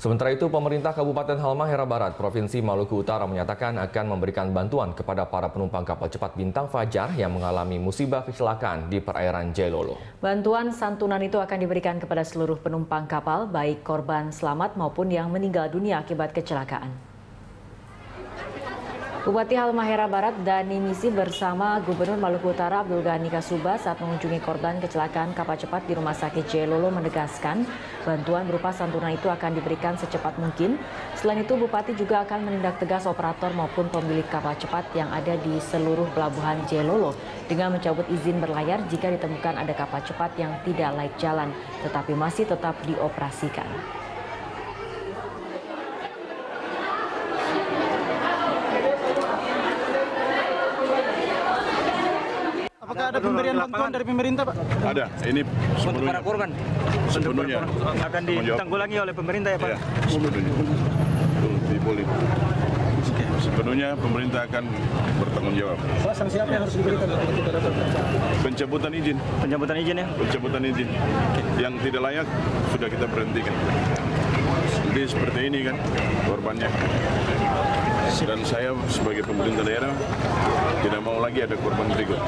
Sementara itu, pemerintah Kabupaten Halmahera Barat, Provinsi Maluku Utara menyatakan akan memberikan bantuan kepada para penumpang kapal cepat Bintang Fajar yang mengalami musibah kecelakaan di perairan Jailolo. Bantuan santunan itu akan diberikan kepada seluruh penumpang kapal, baik korban selamat maupun yang meninggal dunia akibat kecelakaan. Bupati Halmahera Barat Dani Misi bersama Gubernur Maluku Utara Abdul Ghani Kasuba saat mengunjungi korban kecelakaan kapal cepat di Rumah Sakit Jailolo menegaskan bantuan berupa santunan itu akan diberikan secepat mungkin. Selain itu Bupati juga akan menindak tegas operator maupun pemilik kapal cepat yang ada di seluruh pelabuhan Jailolo dengan mencabut izin berlayar jika ditemukan ada kapal cepat yang tidak laik jalan tetapi masih tetap dioperasikan. Apakah ada pemberian bantuan dari pemerintah, Pak? Ada. Ini Untuk sepenuhnya. para korban Sepenuhnya. akan ditanggulangi oleh pemerintah ya Pak. Ya, sepenuhnya. Dipoli. Sepenuhnya pemerintah akan bertanggung jawab. Pak, sanksi apa yang harus diberikan kepada Pencabutan izin, Penjemputan izin ya. pencabutan izin. Yang tidak layak sudah kita berhentikan. Jadi seperti ini kan korbannya. Dan saya sebagai pemerintah daerah tidak mau lagi ada korban berikut.